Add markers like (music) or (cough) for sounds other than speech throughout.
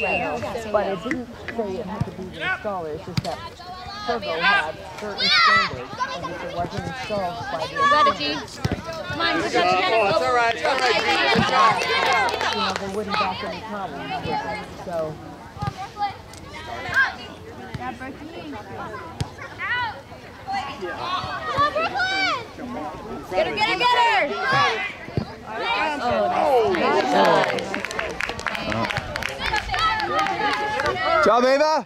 you know, but it didn't say it had to be the installer. It's just that Servo had certain standards, and if it wasn't installed by the You got it, G. Come on, good. You got it. Oh, it's all right. It's all right, Gina. Good job. Good job. you know, they wouldn't back any problems with it. So. Get her, get her, get her. Oh, Job, Ava.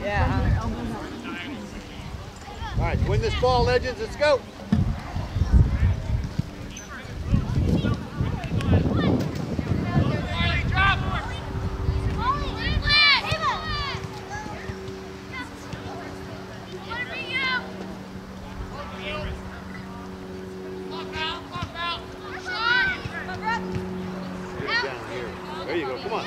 Yeah. All right, win this ball, Legends. Let's go. There you go. Come on.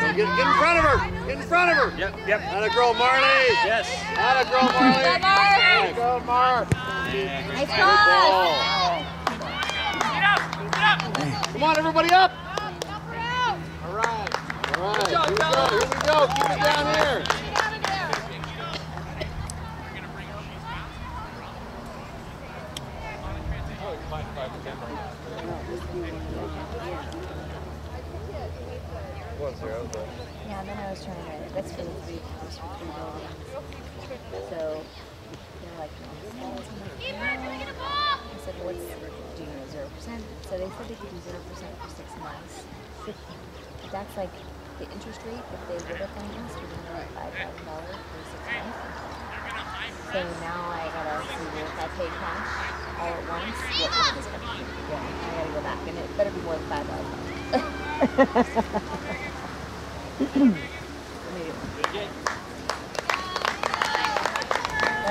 So get, get in front of her. Get in front of her. Yep, yep. Atta girl, Marley. Yes. Atta girl, Marley. Good, Mar. Atta girl, Mar. Nice Good cross. ball. Come on, everybody up. All right. All right. Here we go. Here we go. Keep it down here. Yeah, and then I was trying to, that's for the three, buildings. So, they're like, no. I said, what's, do you know, zero percent? So they said they could do zero percent for six months. But that's like the interest rate that they would have financed would be like five thousand dollars for six months. So now I gotta see if I pay cash all at once? Yeah, I gotta go back and it better be more than five thousand dollars. (laughs) I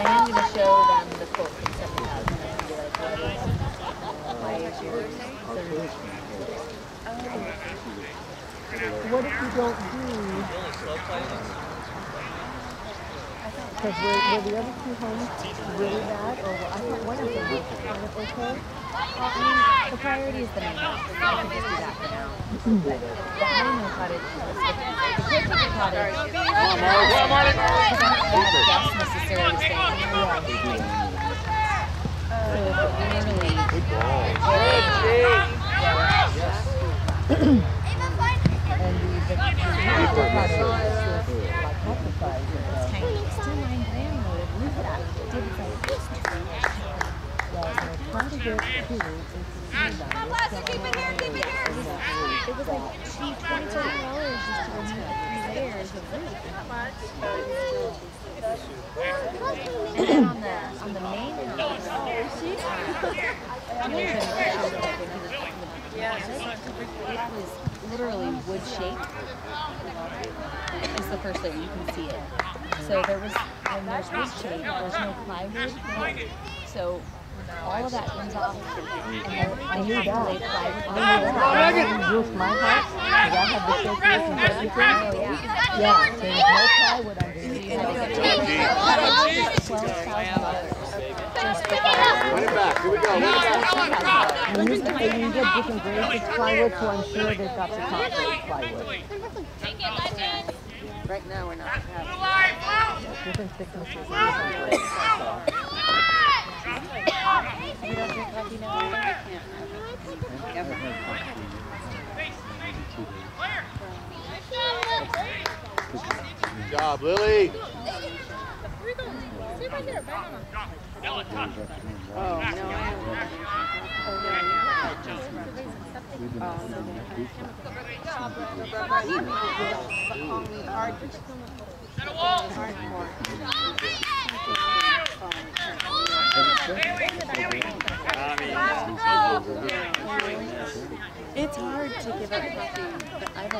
am gonna show them the? What if you don't do? Because were, were the other two homes really bad, or were- I thought one of them was kind of okay? I mean, the priority is the main house. I can just do that for now. But the honeymoon cottage is the caretaker cottage. Come on, Marley. Come on, Marley. That guest necessarily staying in the room. So normally, Good ball. Good, Steve. And the, the, the caretaker cottage is like half the size of the, tiny, still nine grand though to move that. Did like business. well, and it's part of it too, is the new value. It was like cheap, twenty-two dollars just to three layers of. And then on the on the main house, it, was it literally wood shake. It's the first layer you can see it. So there was when there's wood shake, there's no plywood. So all of that comes off, and then I knew have that. lay. I knew that I roofed my house, because I had the shake roof and everything. Oh yeah. Yeah, so there's no plywood underneath. You had to twelve thousand dollars just for that. Win it back. Here we go. Win it back. And you, and get different grades of plywood, so I'm sure they've got the top grade plywood. Right now, we're not having. Different thicknesses and different grades. so. You don't drink coffee? Ever. Good job, Lily. Oh, no, I. Oh, no. It's hard to give up coffee, but I've